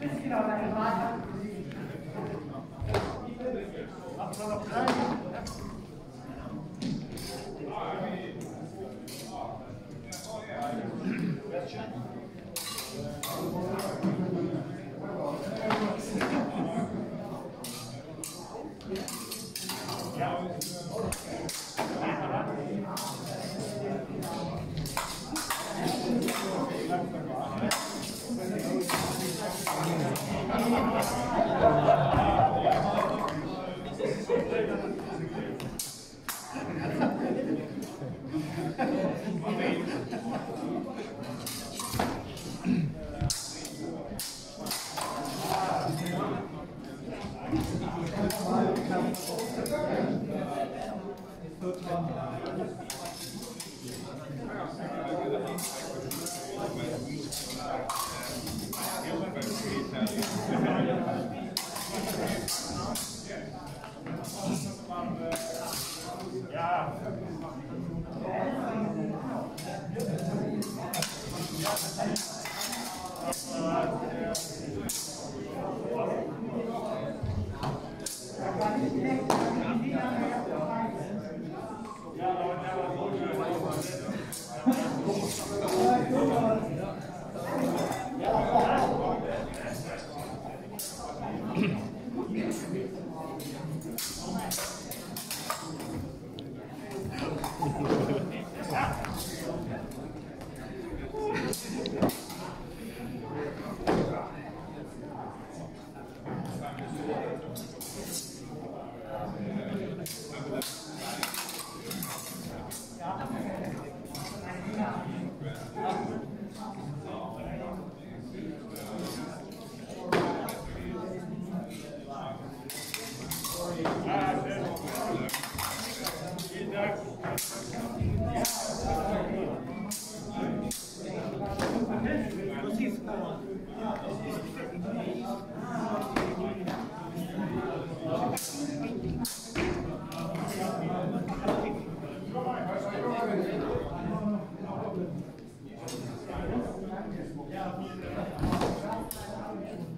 Qu'est-ce qu'il en a Ja. Yeah, yeah.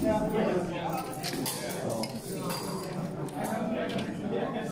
Yeah.